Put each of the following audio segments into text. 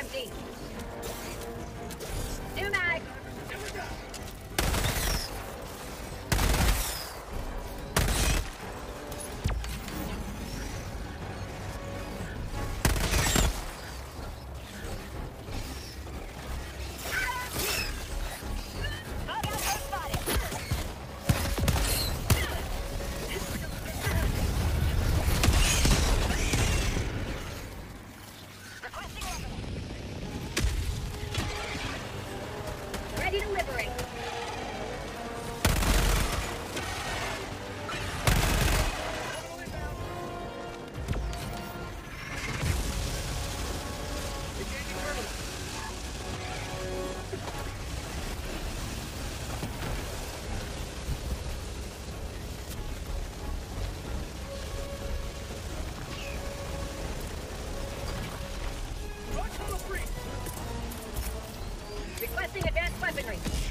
empty. New mag. Requesting advanced weaponry.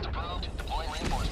request a. Deploying reinforcements.